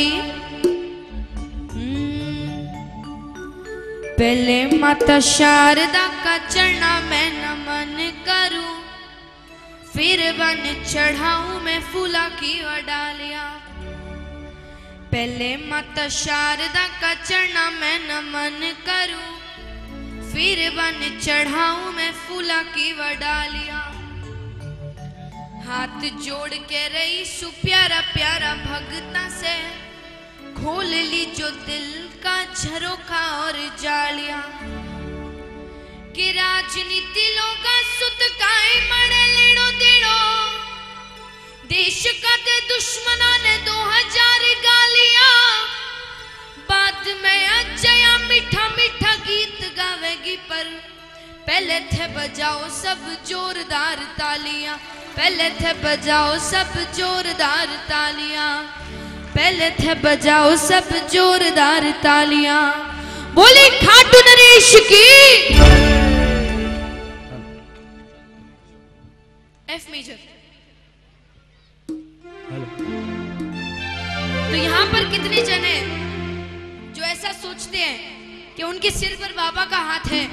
की हम्म, पहले माता शारदा का चरणा मैं नमन करूँ फिर बन चढ़ाऊं मैं फूला की डालिया पहले माता शारदा का चरणा मैं नमन करूँ फिर बन चढ़ाऊं मैं फूला की डालिया हाथ जोड़ के रही सुप्यारा प्यारा भगता से। खोल ली जो दिल का झरोखा और जालिया। कि राजनीति लोगा सुत काए मड़े लेड़ो देड़ो देश का ते दुश्मना ने दो हज़ार गालियाँ। बाद में अजया मीठा मीठा गीत गावेगी पर। पहले थे बजाओ सब जोरदार तालियाँ। पहले थे बजाओ सब जोरदार तालियाँ। पहले थे बजाओ सब जोरदार तालियाँ। बोली खाटू नरेश की। एफ़ मेजर तो यहाँ पर कितने जन हैं जो ऐसा सोचते हैं कि उनके सिर पर बाबा का हाथ है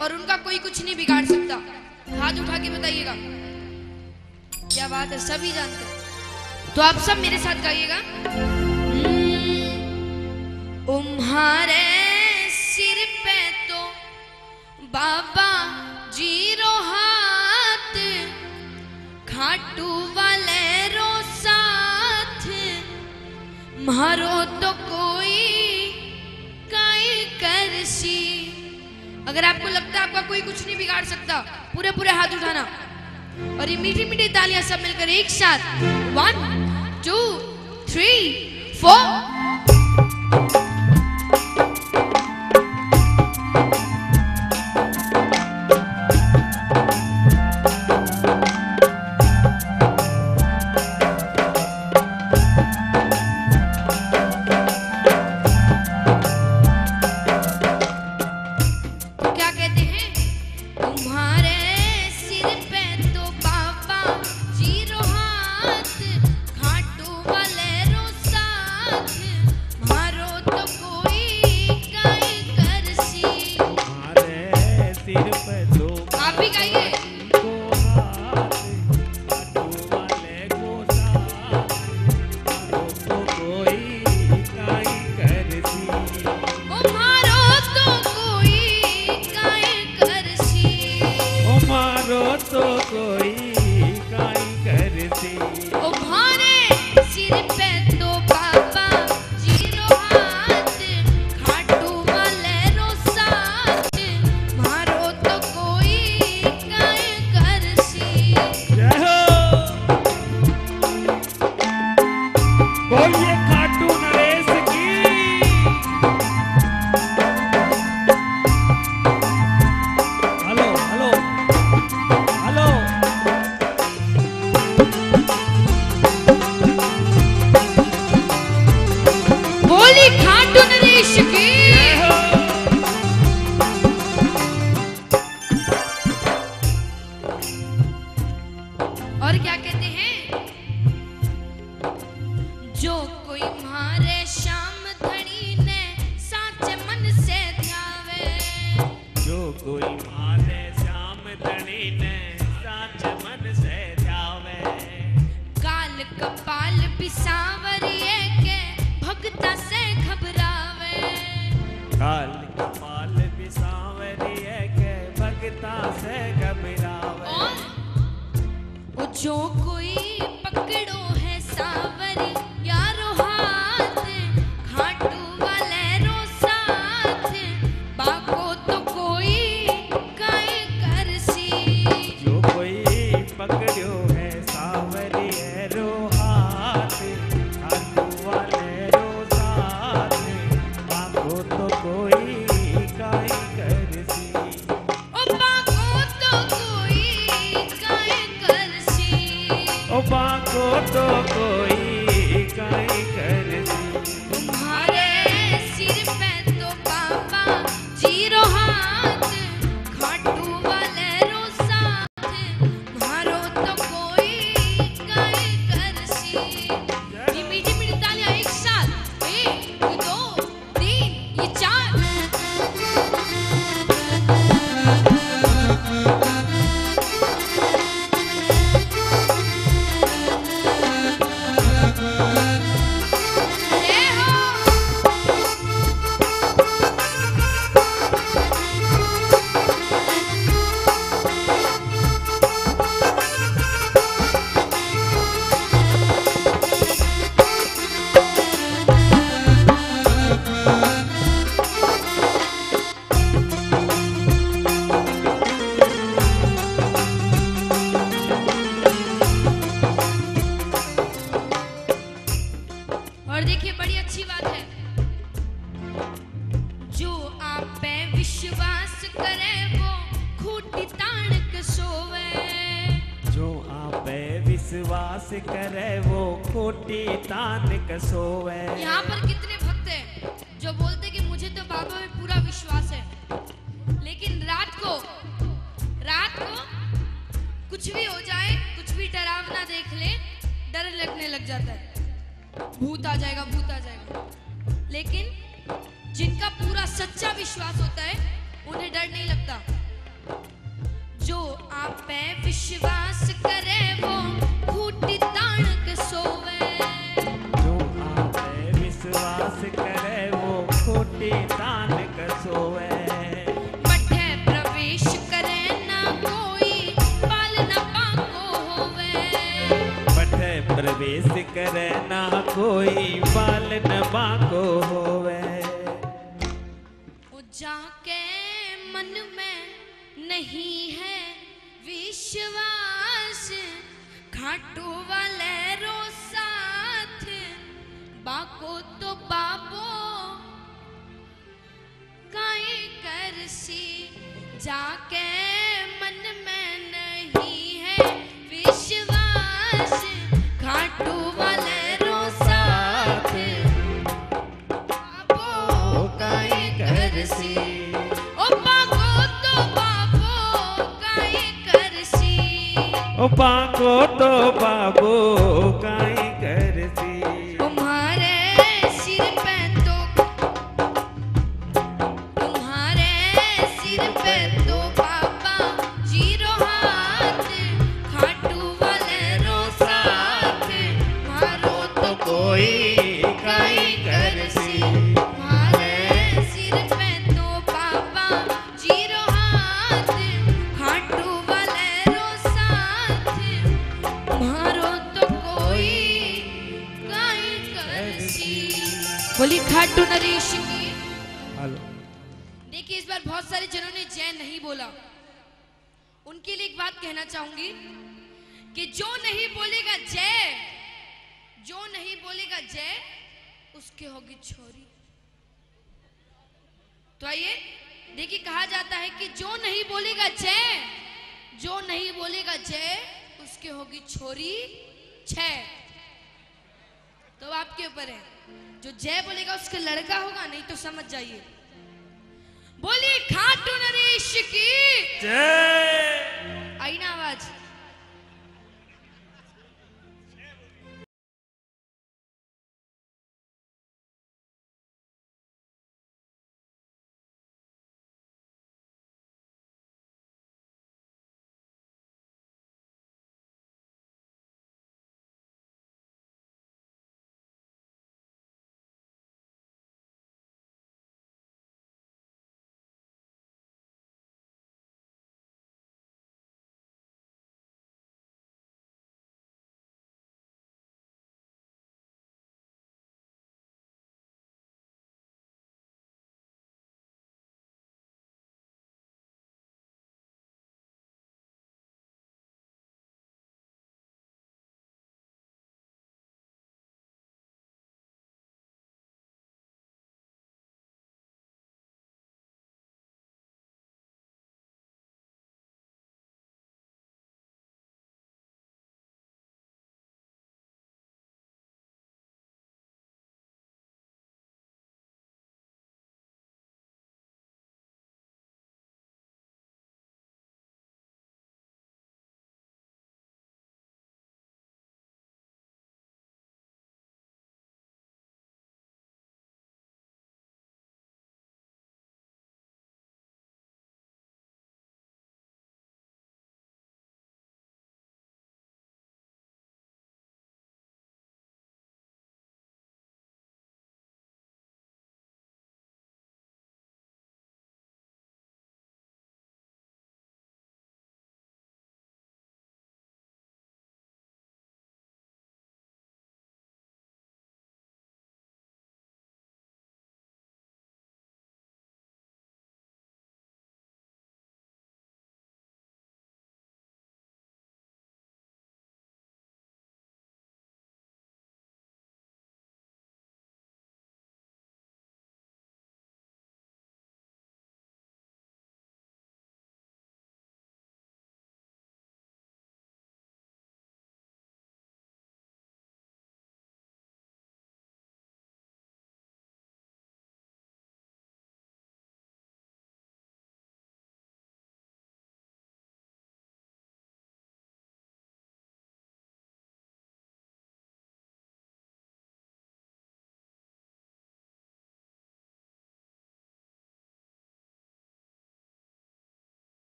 और उनका कोई कुछ नहीं बिगाड़ सकता? हाथ उठा के बताइएगा। क्या बात है सभी जानते हैं। तो आप सब मेरे साथ गाइएगा। तुम्हारे सिर पे तो बाबा ज़ीरो हाथ खाटू वाले रो साथ। मारो तो कोई काई करसी। अगर आपको लगता है आपका कोई कुछ नहीं बिगाड़ सकता पूरे पूरे हाथ उठाना। और ये मीठी मीठी तालियाँ सब मिलकर एक साथ। वन टू थ्री फोर उसके होगी छोरी। तो आइए देखिए कहा जाता है कि जो नहीं बोलेगा जय जो नहीं बोलेगा जय उसके होगी छोरी छह। तो आपके ऊपर है। जो जय बोलेगा उसके लड़का होगा नहीं तो समझ जाइए। बोलिए खाटू नरेश की। जय। आई ना आवाज़।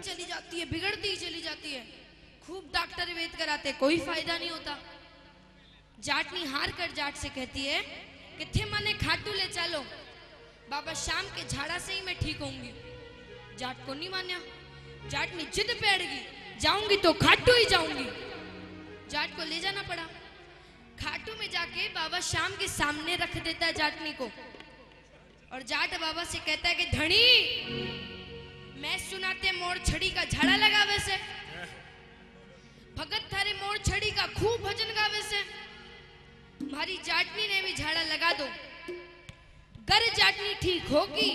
चली जाती है, बिगड़ती ही चली जाती है। खूब डॉक्टर वेद कराते, कोई फ़ायदा नहीं होता। जाटनी हार कर जाट से कहती है कि, थे मने खाटू ले चलो। बाबा शाम के झाड़ा से ही मैं ठीक होंगी। जाट को नहीं मान्या। जाटनी जिद पे अड़गी जाऊँगी तो खाटू ही जाऊँगी। जाट को ले जाना पड़ा। खाटू में जाके बाबा शाम के सामने रख देता है जाटनी को। और जाट बाबा से कहता है कि, धनी मैं सुनाते मोड़ छड़ी का झाड़ा लगावे से। भगत थारे मोड़ छड़ी का खूब भजन गावे से। मारी जाटनी ने भी झाड़ा लगा दो। गर जाटनी ठीक होगी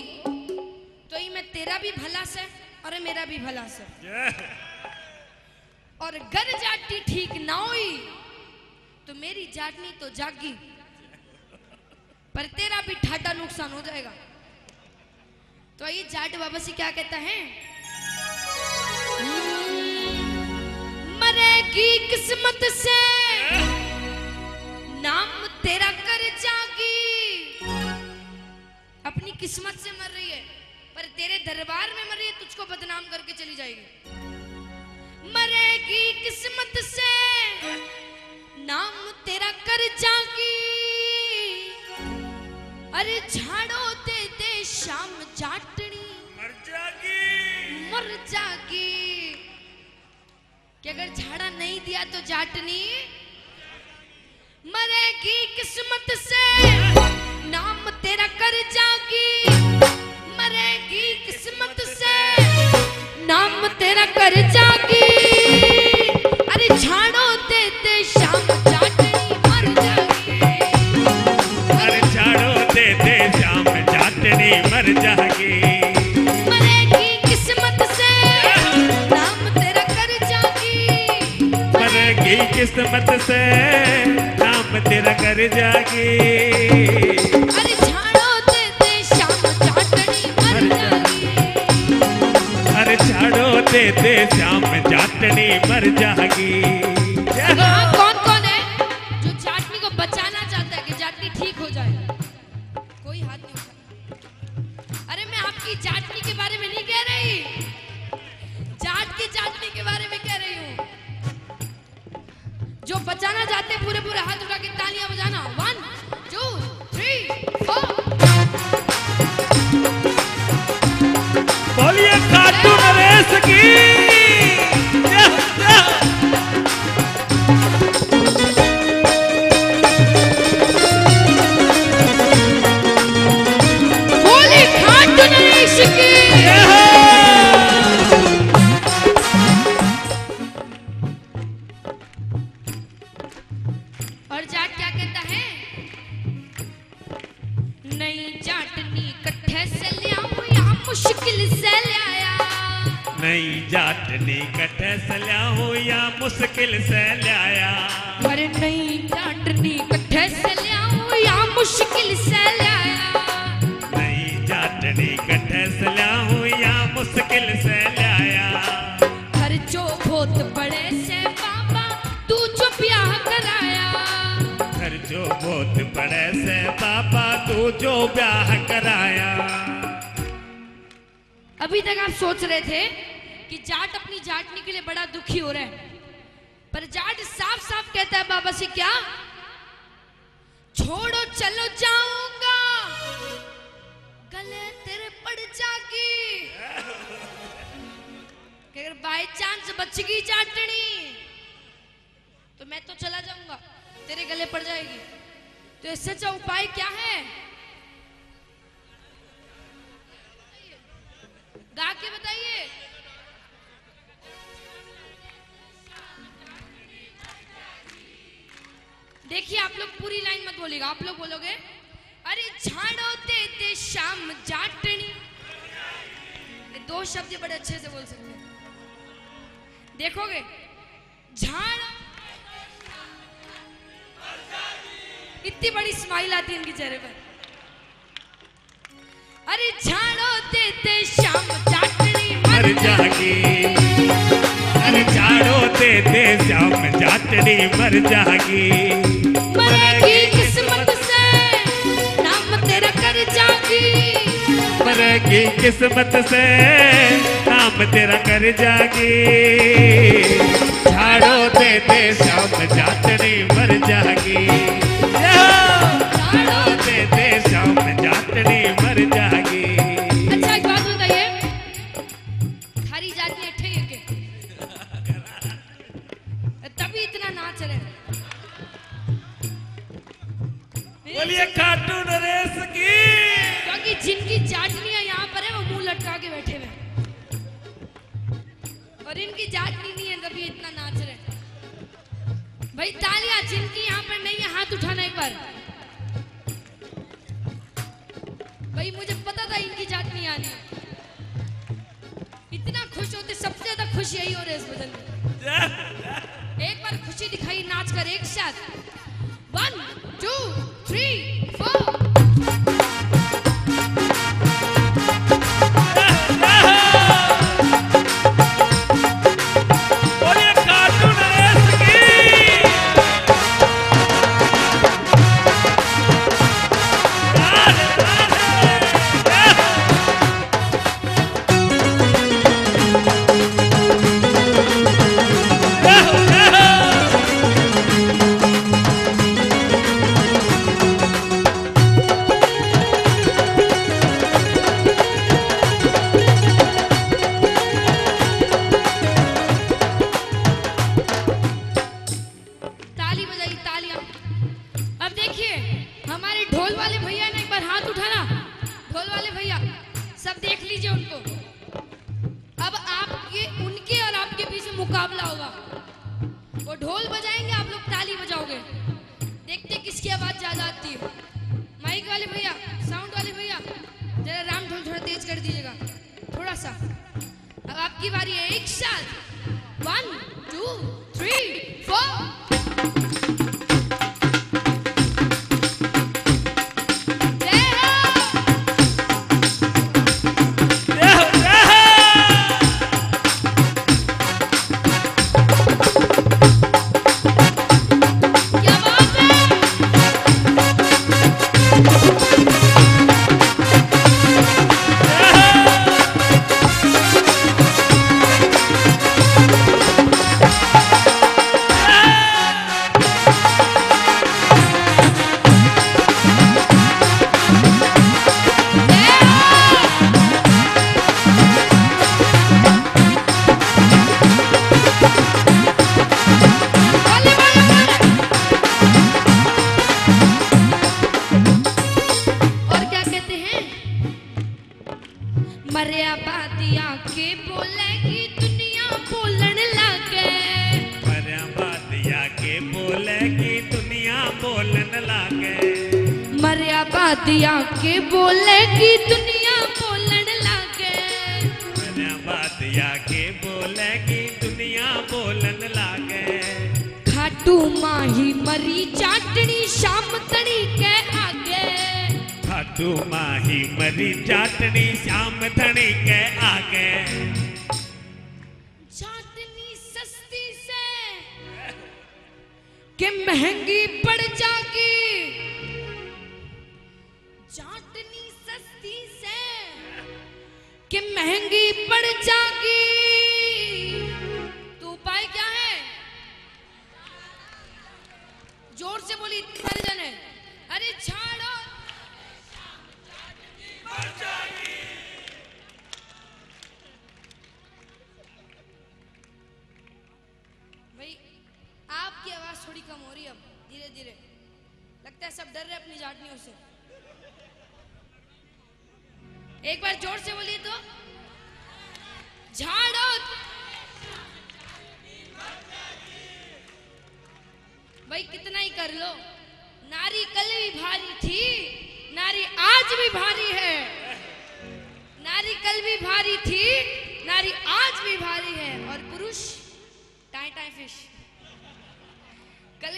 तो ही मैं तेरा भी भला से और मेरा भी भला से। और गर जाटनी ठीक ना हुई तो मेरी जाटनी तो जागी। पर तेरा भी ठाटा नुकसान हो जाएगा। तो ये जाट बाबा से क्या कहता है? मरेगी किस्मत से नाम तेरा कर जागी। अपनी किस्मत से मर रही है, पर तेरे दरबार में मर रही है, तुझको बदनाम करके चली जाएगी। मरेगी किस्मत से नाम तेरा कर जागी। अरे झाड़ो शाम जाटनी मर जागी। मर जागी। कि अगर झाड़ा नहीं दिया तो जाटनी मरेगी किस्मत से। नाम तेरा कर जागी। मरेगी किस्मत से। नाम तेरा कर जागी। मर मरेगी किस्मत से नाम तेरा कर जागी। मरेगी किस्मत से नाम तेरा कर जागी। दे दे शाम जाटनी मर जागी। बाय चांस बच गई जाटनी तो मैं तो चला जाऊँगा। तेरे गले पड़ जाएगी। तो इससे अच्छा उपाय क्या है? गा के बताइए। देखिए, आप लोग पूरी लाइन मत बोलेगा आप लोग बोलोगे, अरे झाड़ो देते शाम जाटनी। दो शब्द बड़े अच्छे से बोल सकते हैं। देखोगे? झाड़। इतनी बड़ी स्माइल आती है इनके चेहरे पर। अरे झाड़ो देते शाम जाटनी मर जागी। अरे झाड़ो दे दे श्याम मर जागी। मरेगी किस्मत से नाम तेरा कर जागी। मरेगी किस्मत से नाम तेरा कर जागे झाड़ो दे दे श्याम जातड़ी मर जागी झाड़ो दे दे श्याम मर जागी अच्छा एक बात बताइए। थारी जाती के तभी इतना नाच रहे हैं। बोलिए कार्टून नरेश की। क्योंकि जिनकी चाटनियाँ नहीं तभी इतना नाच रहे भाई, तालियाँ जिनकी यहाँ पर नहीं है, हाथ उठाना एक बार। भाई, मुझे पता था इनकी चाटनी आनी इतना खुश होते, सबसे ज़्यादा खुश यही हो रहे इस बदल एक बार खुशी दिखाई, नाच कर एक साथ। वन टू थ्री फोर मुकाबला होगा। वो ढोल बजाएँगे, आप लोग ताली बजाओगे। देखते किसकी आवाज़ ज़्यादा आती है। माइक वाले भैया, साउंड वाले भैया, जरा राम ढोल थोड़ा तेज कर दीजिएगा। थोड़ा सा। अब आपकी बारी है, एक साथ। वन टू थ्री फोर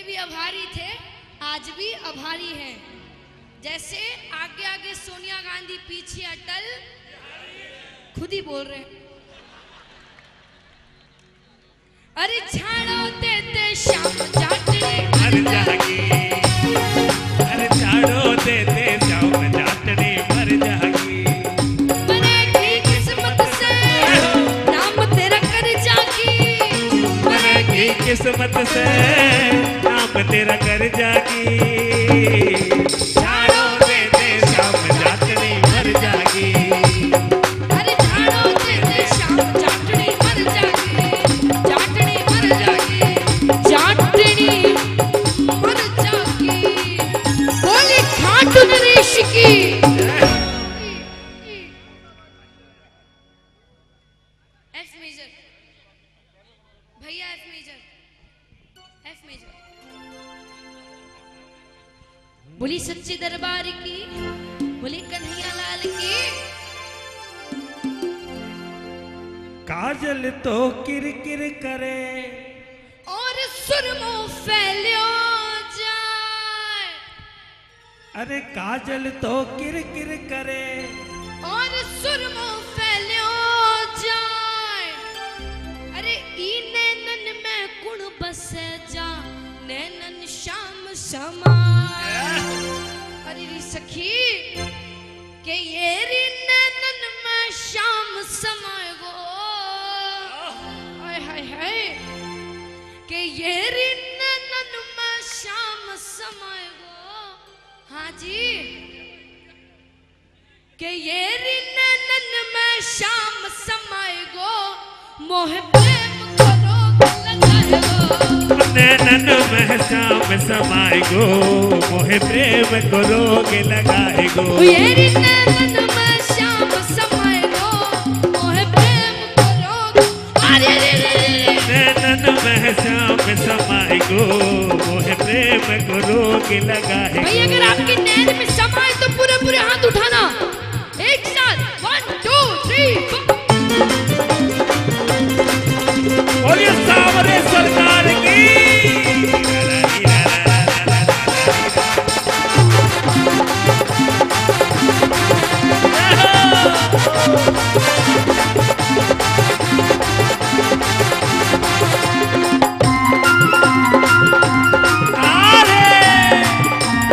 भी आभारी थे, आज भी आभारी हैं। जैसे आगे आगे सोनिया गांधी पीछे अटल खुद ही बोल रहे हैं। अरे छाड़ो देते शाम जाते अरे जागी मत से नाम तेरा कर जागी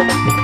बोलिए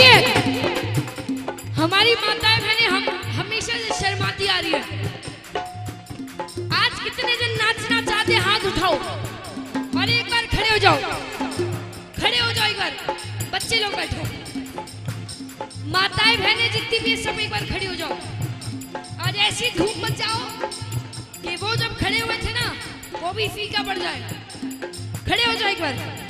देखिए, हमारी माताएँ बहने हम हमेशा से शर्माती आ रही है। आज कितने जन नाचना चाहते हाथ उठाओ और एक बार खड़े हो जाओ। खड़े हो जाओ एक बार, बच्चे लोग बैठो। माताएँ बहने जितनी भी सब एक बार खड़े हो जाओ। आज ऐसी धूप मत जाओ कि वो जब खड़े हुए थे ना, वो भी फीका पड़ जाए खड़े हो जाओ एक बार।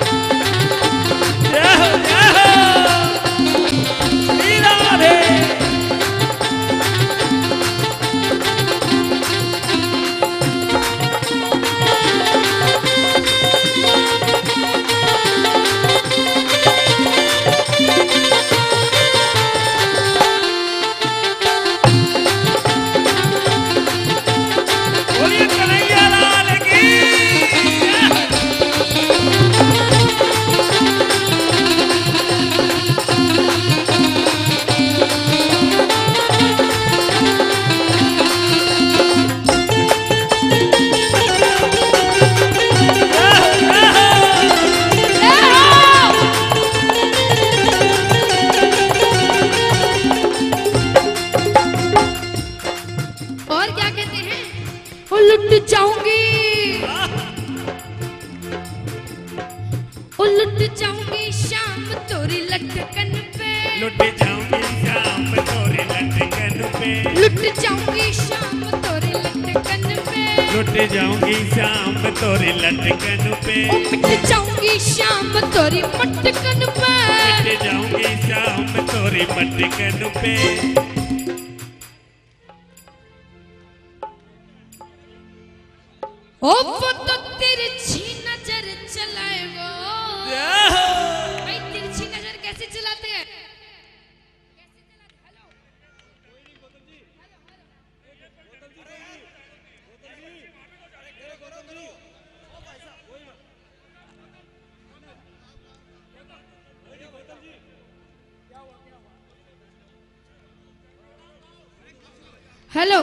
hello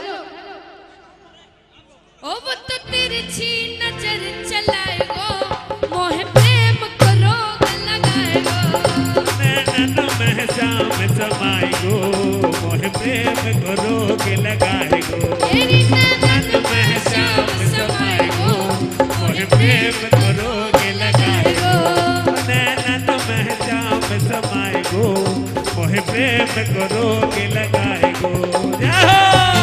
ओ वो तो तिरछी नज़र चलाएगो मोह प्रेम को रोग लगाएगो। नैनन में शाम समाई गो मोह प्रेम को रोग लगाए गो तेरी नैनन में शाम समाई गो मोह प्रेम को रोग लगाए गो नैनन में शाम समाई गो मोह प्रेम को रोग लगाए गो जय हो!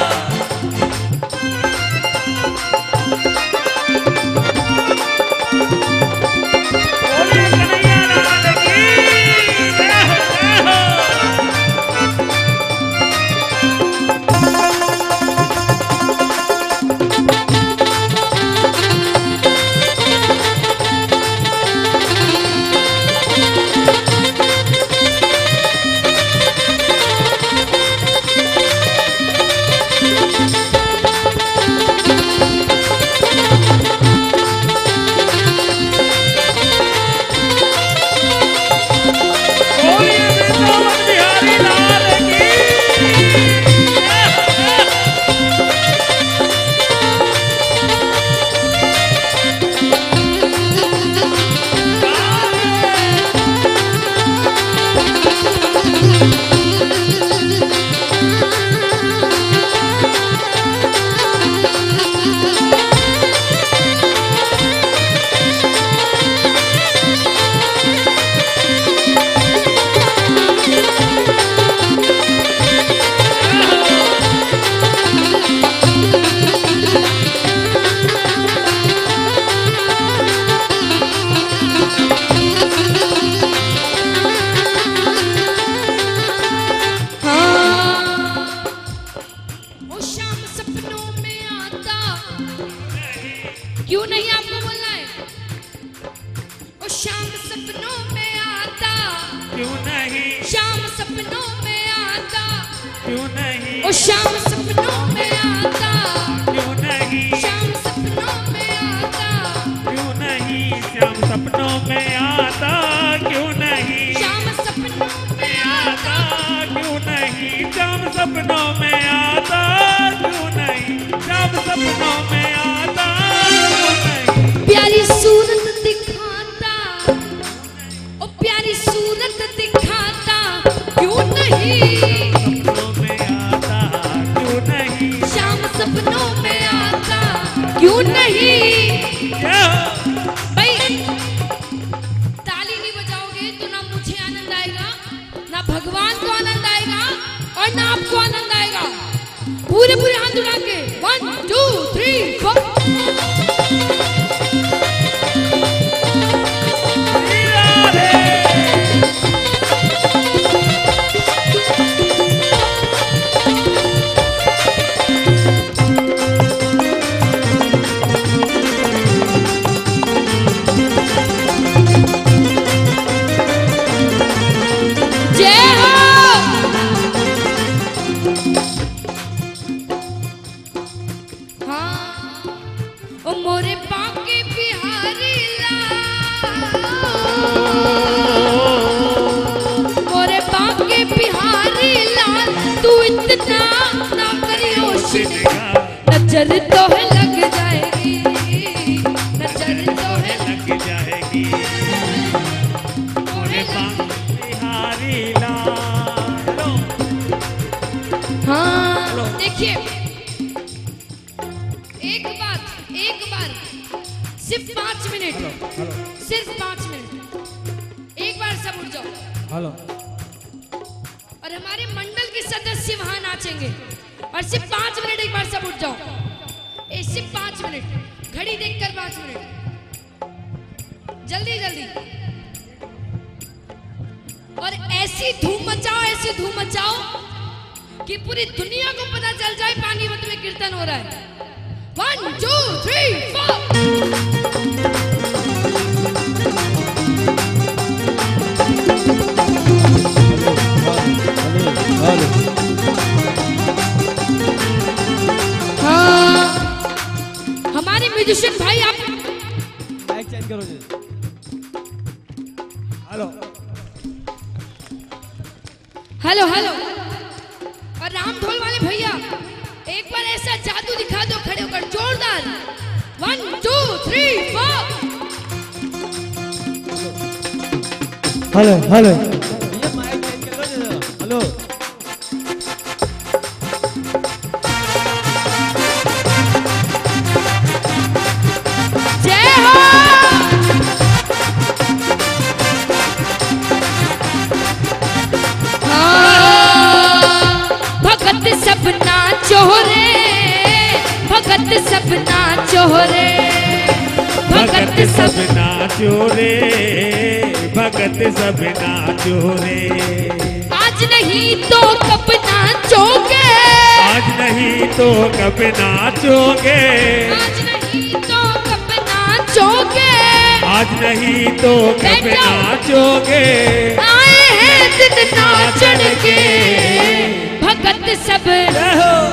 भगत सब।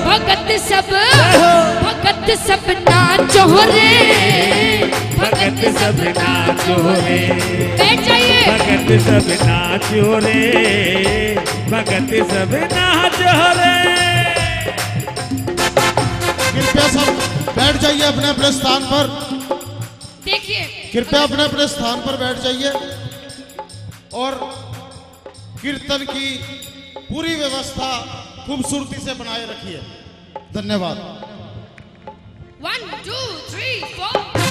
भगत सब। भगत सब नाचो रे भगत सब नाचो रे जाइए। भगत सब नाचो रे भगत सब नाचो रे कृपया सब बैठ जाइए अपने अपने स्थान पर। देखिए। कृपया अपने अपने स्थान पर बैठ जाइए। और कीर्तन की पूरी व्यवस्था खूबसूरती से बनाए रखिए। धन्यवाद। One two three four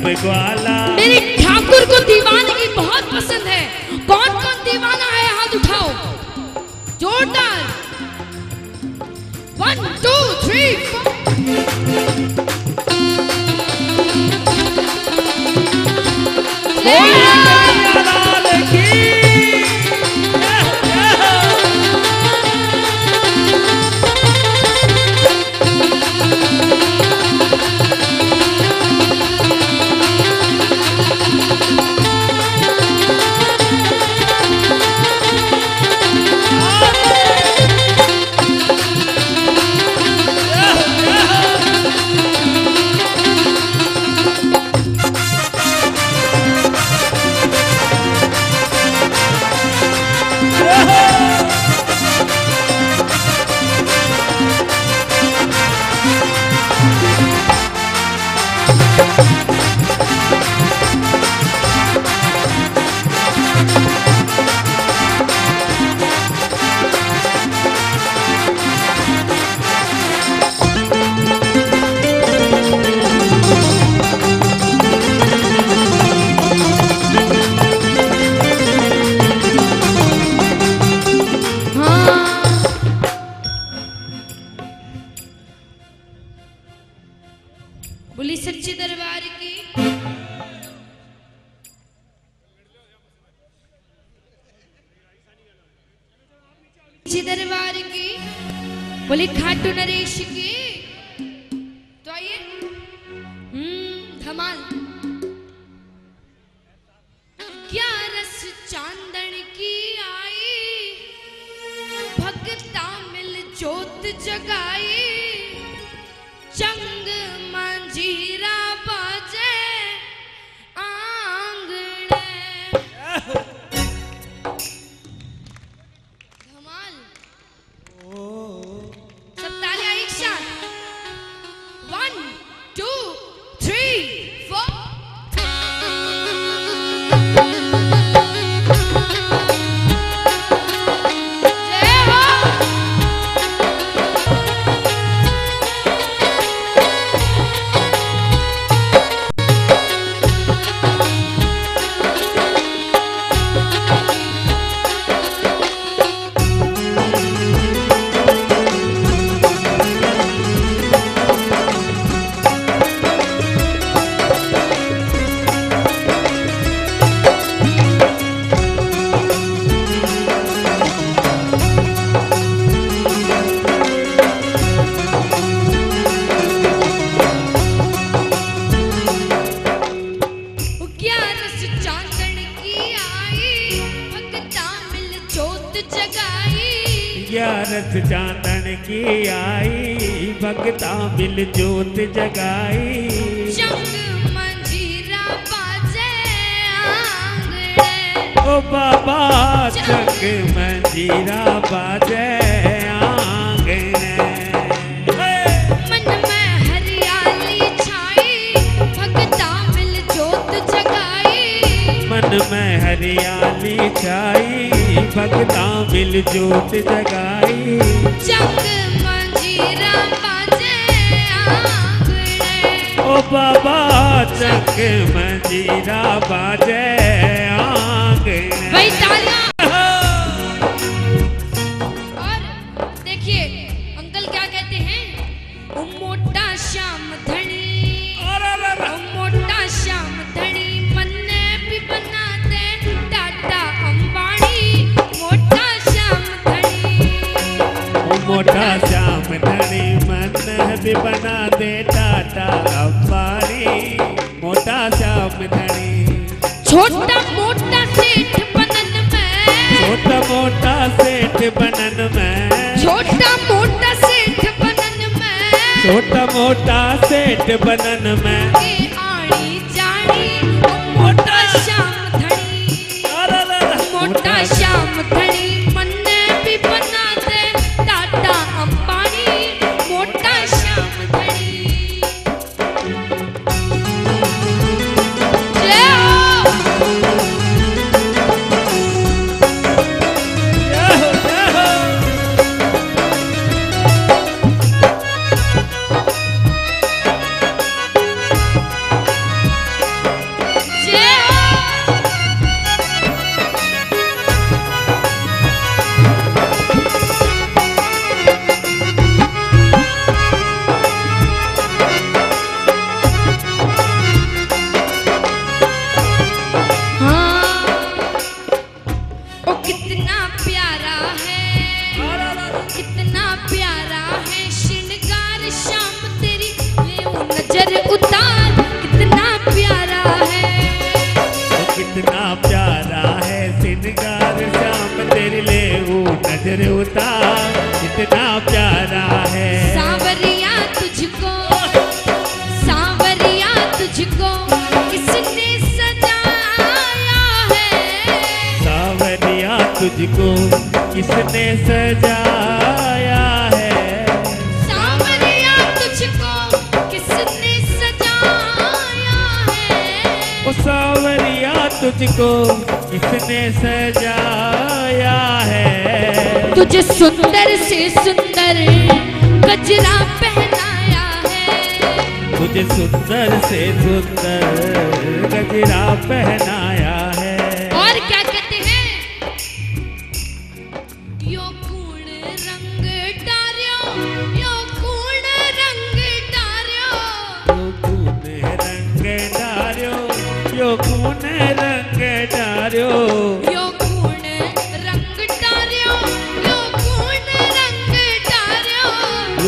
fuego a la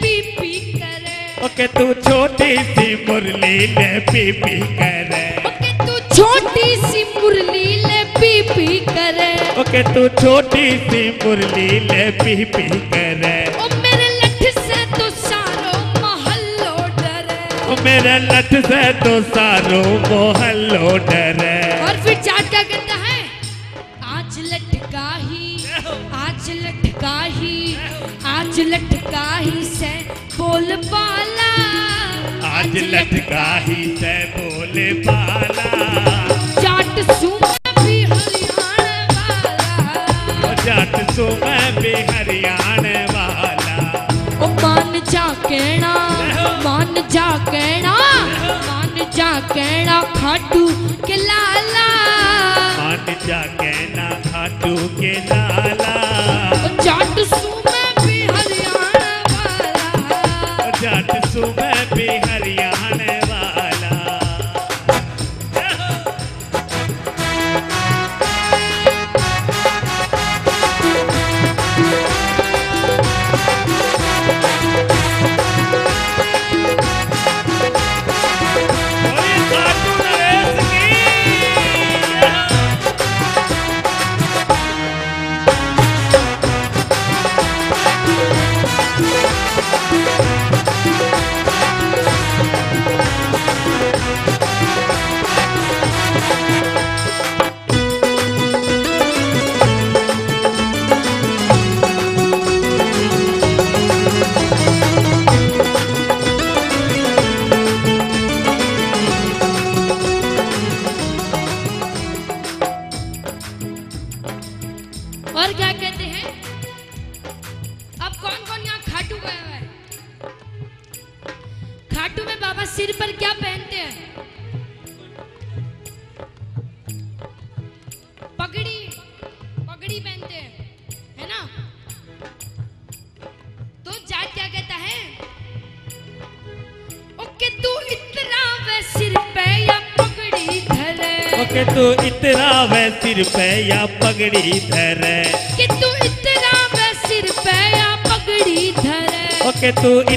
पी पी करे। ओके तू छोटी सी मुरली ले पी पी करे। ओके तू छोटी सी मुरली ले पी पी करे। ओके तू छोटी सी मुरली ले पी पी करे। ओ मेरे लठ से तो सारो मोहल्लो डरे। ओ मेरे लठ से तो सारो मोहल्लो डरे। मुझ लटकाही तय बोले पाला जाट सू जाट सू भी हरियाणा वाला। ओ मान जा कहना मान जा कहना मान जा कहना खाटू के लाला। मान जा कहना खाटू के लाला।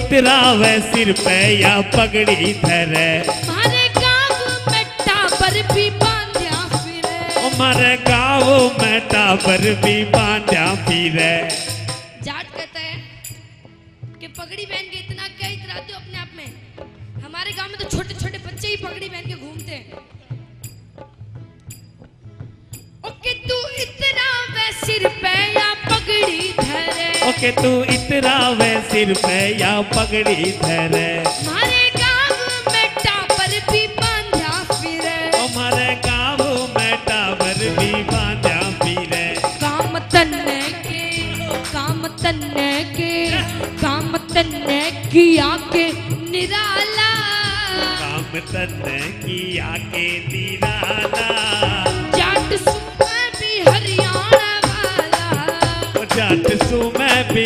तू वे सिर पे या पगड़ी धरे। हमारे गाँव में टाबर भी बांध्या फिरे। हमारे गाँव में टाबर भी बांधा फिरे। जाट कहता है कि पगड़ी पहन के इतना क्या इतराते हो अपने आप में? हमारे गाँव में तो छोटे छोटे बच्चे ही पगड़ी पहन के घूमते हैं। ओके तू इतना वे सिर पे या ओके तू इतना वे सिर पे या पगड़ी धरे। हमारे गाँव में टापर भी बांधा फिरे। हमारे गाँव में टाबर भी बांधा फिरे। काम तन्ने के काम तन्ने के काम तन्ने किया के निराला। काम तन्ने किया के निराला। जाट सुबह जट सू मैं भी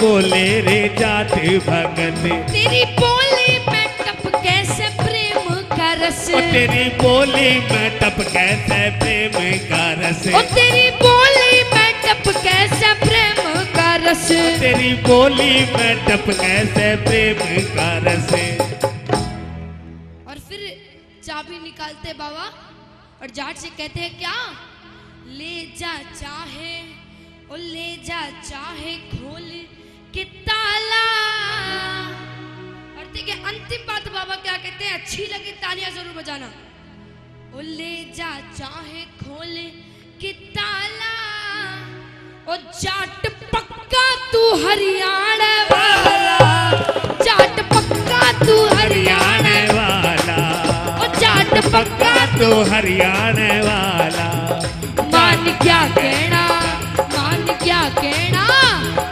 बोले रे जाट भगत तेरी बोली में टप कैसे प्रेम का रस? ओ तेरी बोली में टप कैसे प्रेम का रस? ओ तेरी बोली में टप कैसे प्रेम का रस? तेरी बोली में टप कैसे प्रेम का रस? और फिर चाबी निकालते बाबा और जाट से कहते हैं क्या? ले जा चाहे ओ ले जा चाहे खोल अंतिम बात बाबा क्या कहते हैं? अच्छी लगे तालियाँ ज़रूर बजाना। ले जा, चाहे खोल के ताला। ओ जाट पक्का तू हरियाणा वाला। जाट पक्का तू हरियाणा वाला। ओ जाट पक्का तो हरियाणा वाला। मान क्या कहना, मान क्या कहना,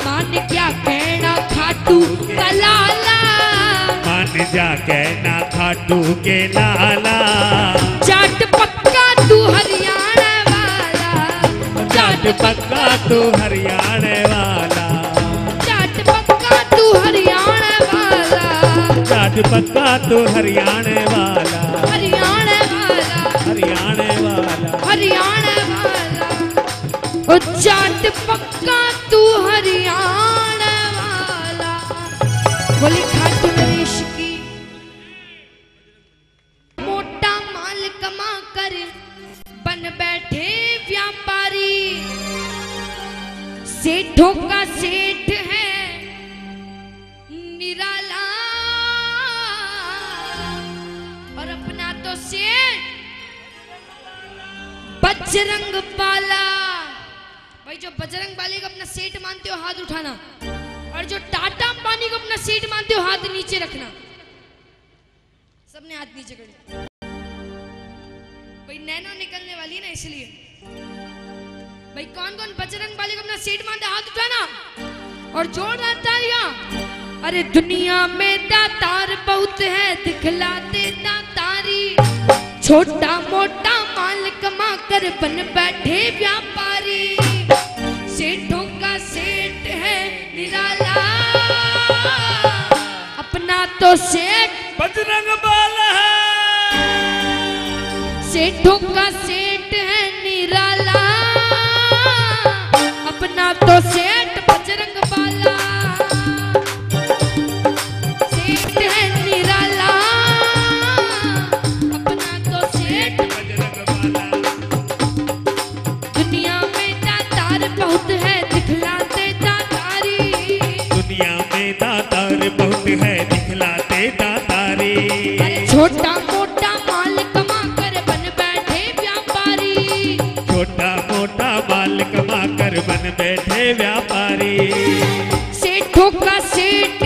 मान क्या कहना, खाटू मान जा कहना खाटू के नाला। जाट पक्का तू हरियाणा वाला। जाट पक्का तू हरियाणा वाला। जाट पक्का तू हरियाणा वाला। जाट पक्का तू हरियाणा वाला। हरियाणा वाला। हरियाणा वाला। हरियाणा वाला। हाथ उठाना और जो टाटा पानी को अपना सीट मानते हो, हाथ नीचे रखना। सबने हाथ नीचे कर दिया। भाई, नैनो निकलने वाली है ना, इसलिए। भाई कौन कौन बजरंग बाली को अपना सीट मानते हाथ उठाना? और जोरदार तालियाँ। अरे, दुनिया में दातार बहुत है दिखला दे दातारी। छोटा मोटा माल कमा कर बन बैठे व्यापार। तो सेठ बजरंग बाल है। सेठों का सेठ है निराला। अपना तो सेठ बन बैठे व्यापारी। सेठों का सेठ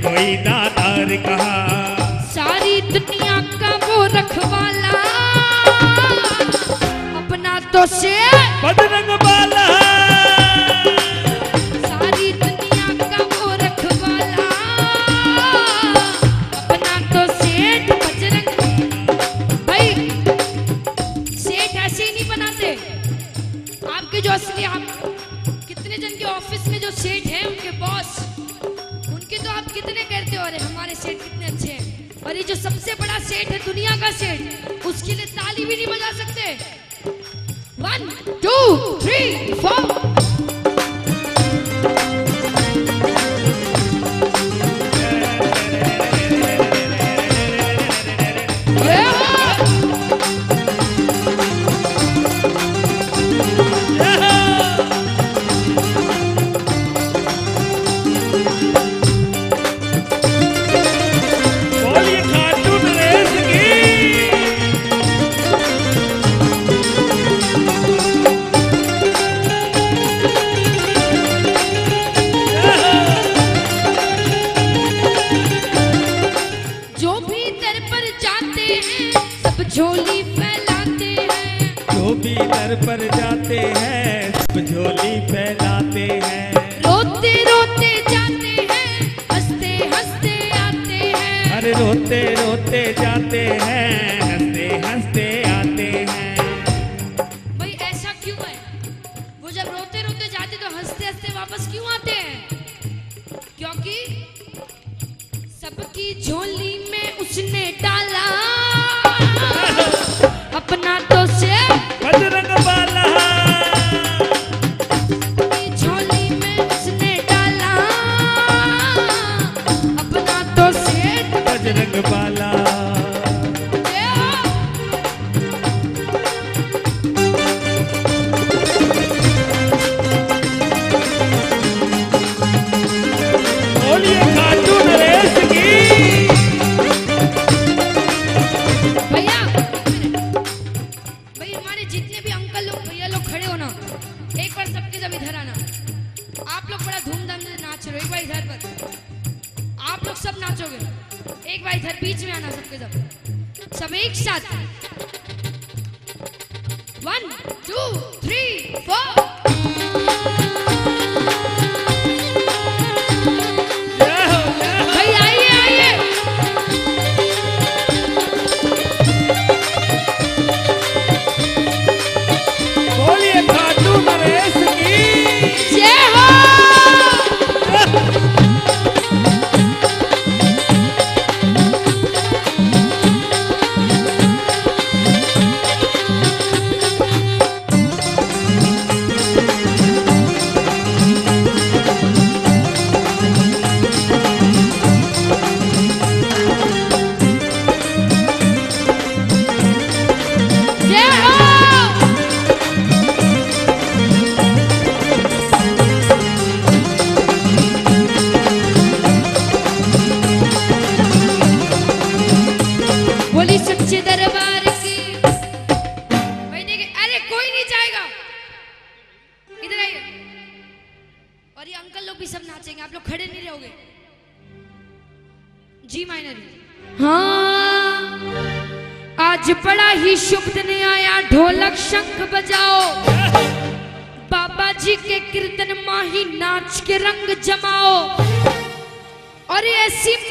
coita.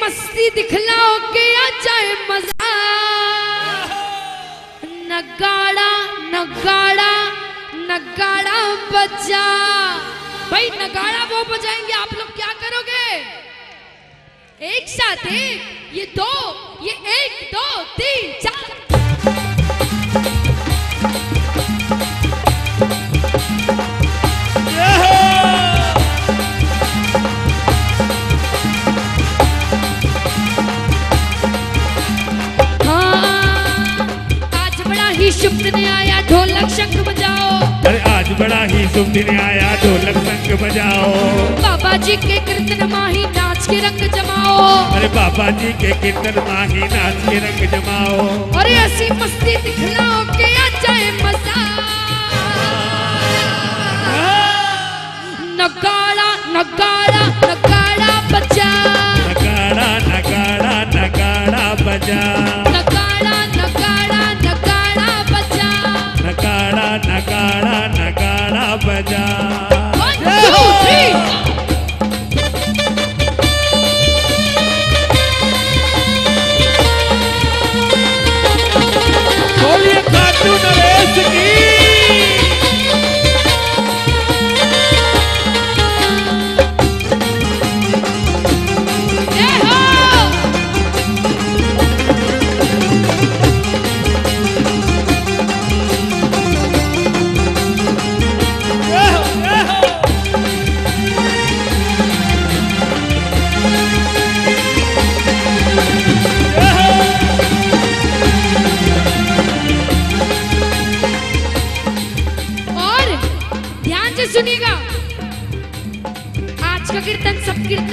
मस्ती दिखलाओ के आ जाए मज़ा। नगाड़ा नगाड़ा नगाड़ा बजा। भाई नगाड़ा वो बजाएँगे, आप लोग क्या करोगे? एक साथ, एक, ये दो, ये एक, दो, तीन, चार। शुभ दिन आया ढोलक शंख बजाओ। अरे आज बड़ा ही शुभ दिन आया ढोलक संग बजाओ। बाबा जी के कीर्तन माही नाच के रंग जमाओ। अरे बाबा जी के कीर्तन माही नाच के रंग जमाओ। और ऐसी मस्ती दिखलाओ के आ जाए मज़ा। नगाड़ा नगाड़ा नगाड़ा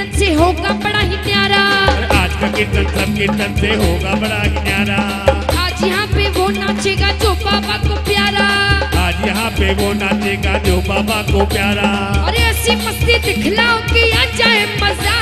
कीर्तन से होगा बड़ा ही प्यारा। आज का कीर्तन सब कीर्तन से होगा बड़ा ही प्यारा। आज यहाँ पे वो नाचेगा जो बाबा को प्यारा। आज यहाँ पे वो नाचेगा जो बाबा को प्यारा। अरे ऐसी मस्ती दिखलाओ कि आ जाए मज़ा।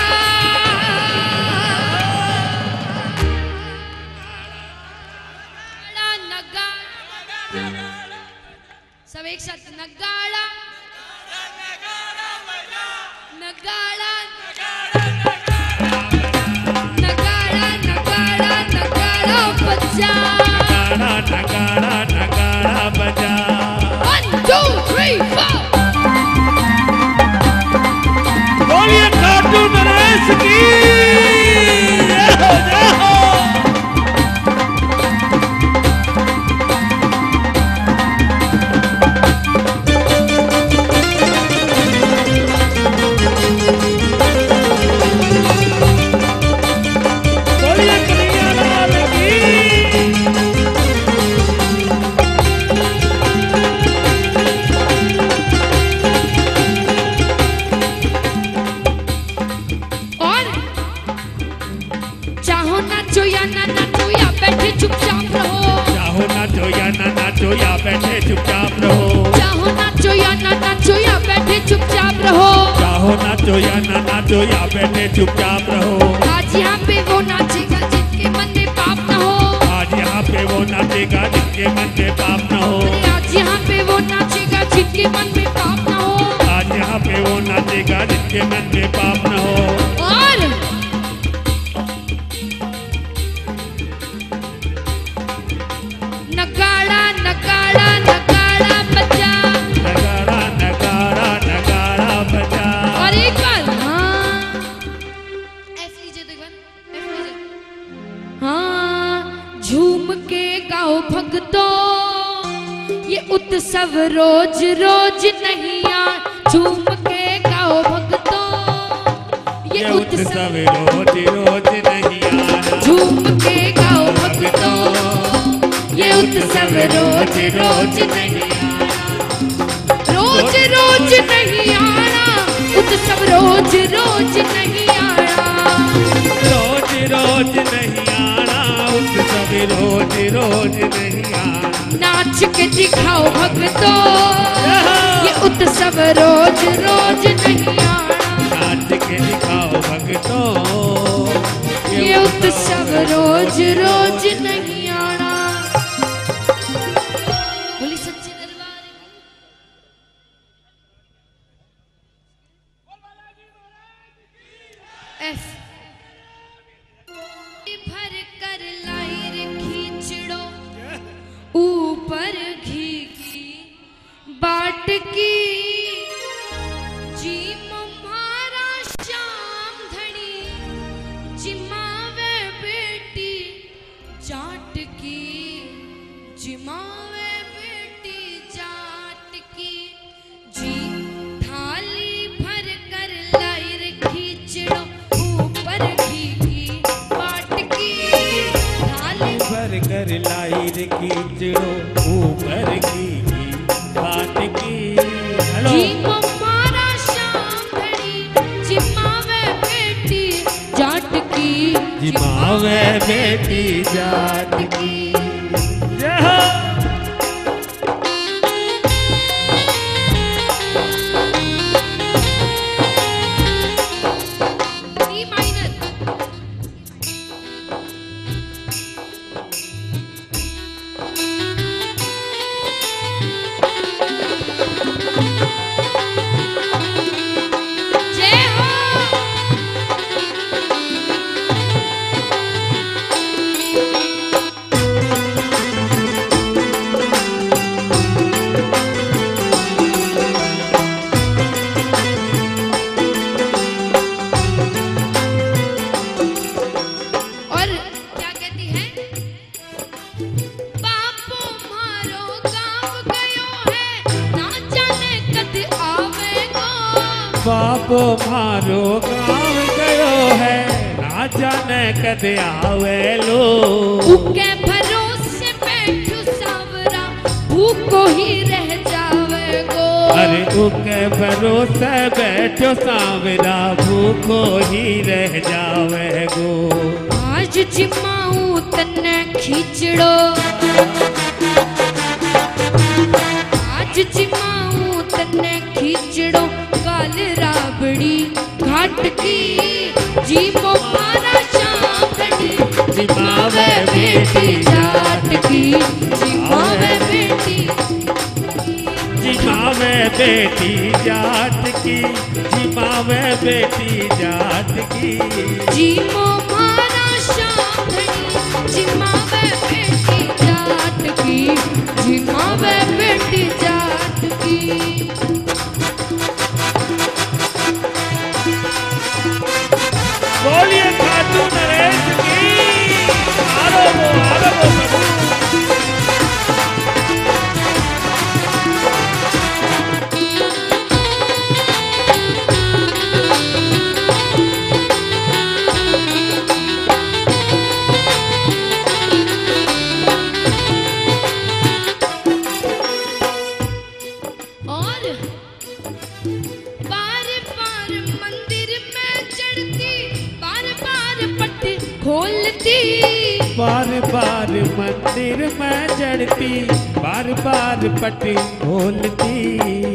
बार पटी पट्टी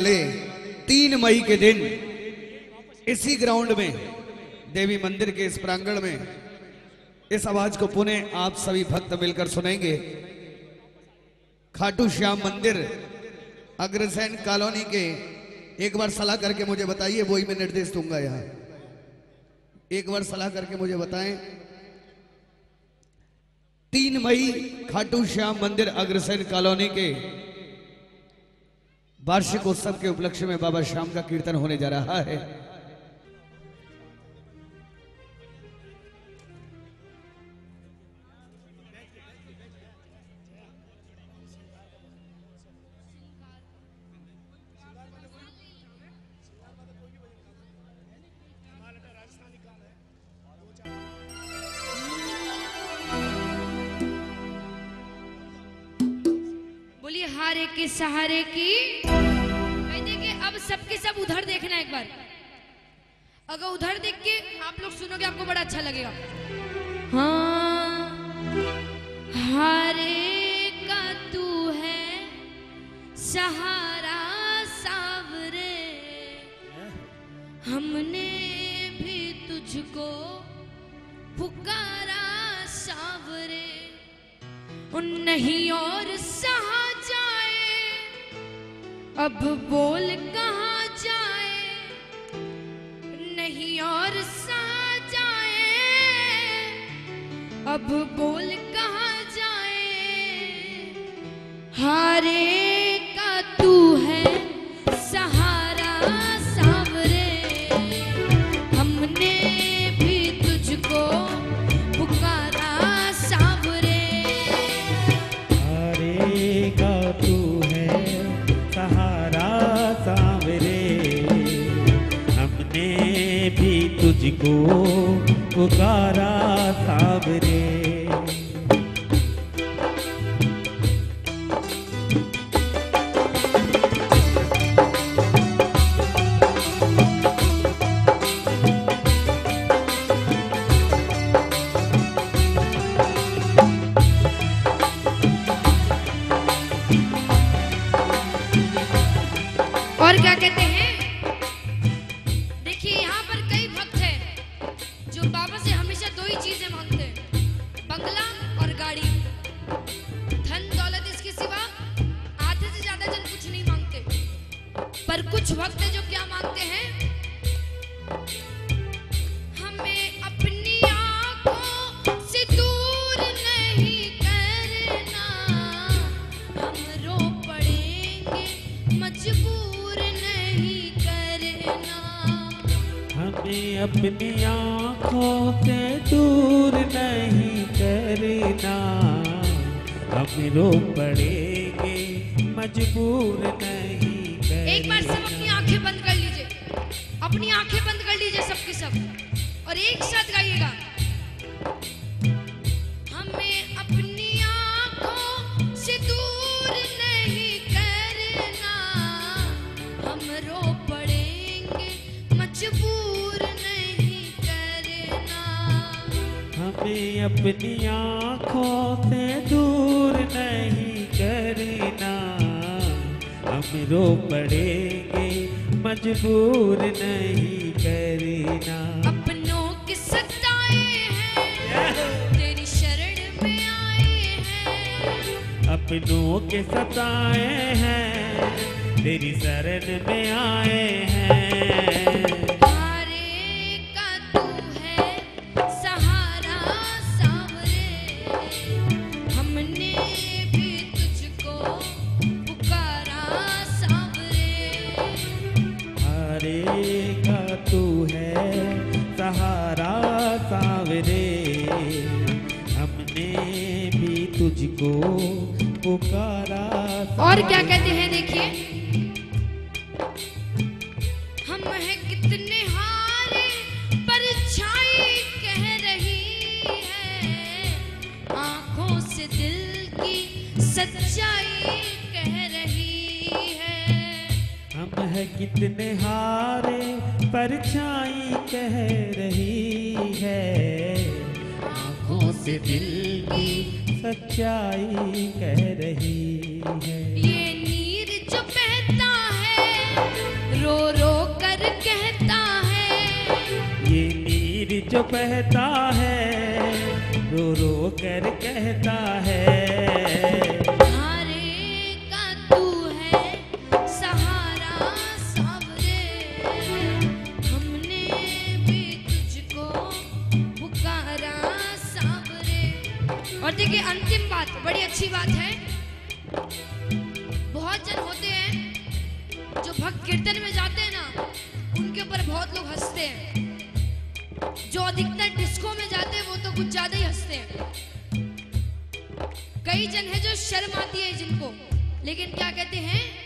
वाले तीन मई के दिन इसी ग्राउंड में, देवी मंदिर के इस प्रांगण में, इस आवाज़ को पुनः आप सभी भक्त मिलकर सुनेंगे। खाटू श्याम मंदिर, अग्रसेन कॉलोनी के, एक बार सलाह करके मुझे बताइए, वही मैं निर्देश दूँगा यहाँ। एक बार सलाह करके मुझे बताएँ। तीन मई खाटू श्याम मंदिर, अग्रसेन कॉलोनी के वार्षिक उत्सव के उपलक्ष्य में बाबा श्याम का कीर्तन होने जा रहा है। बोलिए हारे के, सहारे की। देखिए, अब सबके सब उधर देखना एक बार। अगर उधर देख के आप लोग सुनोगे, आपको बड़ा अच्छा लगेगा। हाँ हारे का तू है, सहारा सावरे। हमने भी तुझको पुकारा सावरे। उन नहीं और सहा जाए अब बोल कहा जाए? नहीं और सा जाए अब बोल कहा जाए? हारे तुझको पुकारा सावरे आँखों से दूर नहीं करना। हम रो पड़ेंगे मजबूर नहीं करना। अपनों के सताए हैं तेरी शरण में आए हैं। सपनों के सताए हैं तेरी शरण में आए हैं। तुझको पुकारा और क्या कहते हैं देखिए। हम है कितने हारे परछाई कह रही है। आँखों से दिल की सच्चाई कह रही है। हम है कितने हारे परछाई कह रही है। आँखों से दिल की सच्चाई कह रही है। ये नीर जो बहता है रो रो कर कहता है। ये नीर जो बहता है रो रो कर कहता है। देखिए अंतिम बात, बड़ी अच्छी बात है। बहुत जन होते हैं जो भक्त कीर्तन में जाते हैं ना, उनके ऊपर बहुत लोग हँसते हैं। जो अधिकतर डिस्को में जाते हैं, वो तो कुछ ज़्यादा ही हँसते हैं। कई जन है जो शर्म आती है जिनको, लेकिन क्या कहते हैं?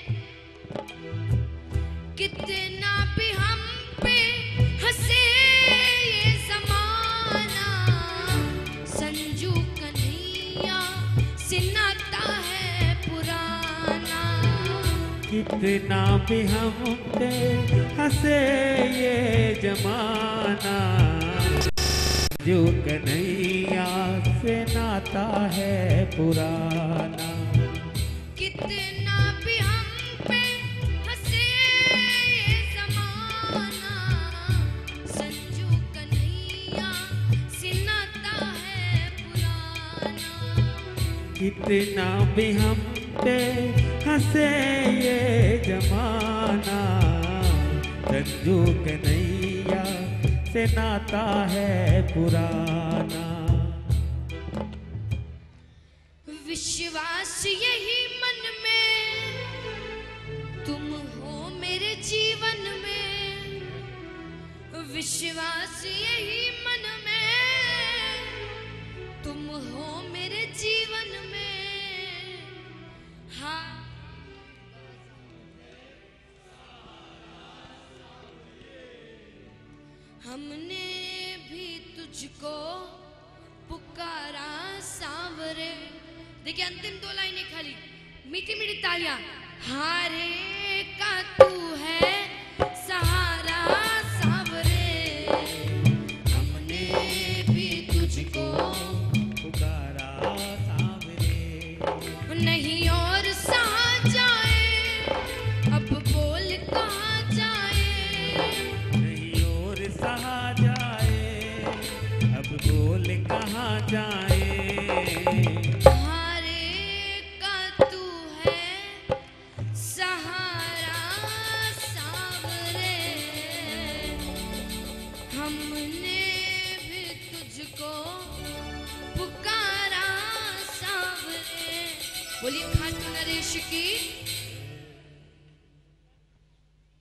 कितना भी हम पे हंसे ये जमाना। जो कन्हैया से नाता है पुराना। कितना भी हम पे हंसे ये जमाना। संजू कन्हैया सिनाता है पुराना। कितना भी हम पे हंसे ये जमाना। संजू कन्हैया से नाता है पुराना। विश्वास यही मन में, तुम हो मेरे जीवन में। विश्वास यही मन में हमने भी तुझको पुकारा सांवरे। देखिए, अंतिम दो लाइनें खाली। मीठी मीठी तालियाँ। हारे का तू है? बोलिए खाटू नरेश की।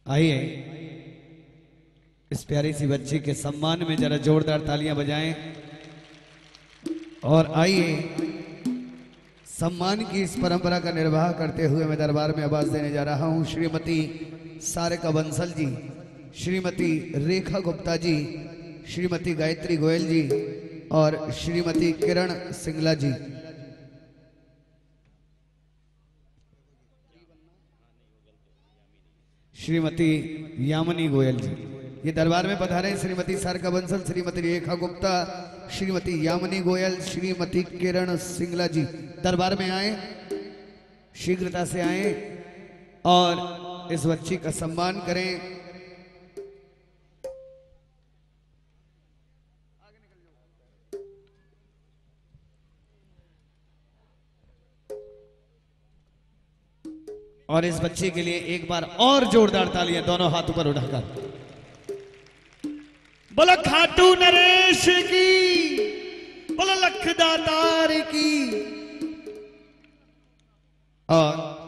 आइए। इस प्यारी सी बच्ची के सम्मान में जरा जोरदार तालियाँ बजाएँ। और आइए, सम्मान की इस परंपरा का निर्वाह करते हुए मैं दरबार में आवाज़ देने जा रहा हूँ। श्रीमती सारिका बंसल जी, श्रीमती रेखा गुप्ता जी, श्रीमती गायत्री गोयल जी और श्रीमती किरण सिंगला जी। श्रीमती यामिनी गोयल जी। ये दरबार में पधारे श्रीमती सारका बंसल, श्रीमती रेखा गुप्ता, श्रीमती यामिनी गोयल, श्रीमती किरण सिंगला जी दरबार में आए, शीघ्रता से आए और इस बच्ची का सम्मान करें। और इस बच्चे के लिए एक बार और जोरदार तालियाँ दोनों हाथ ऊपर उठाकर। बोला खाटू नरेश की बोलो लखदातार की। और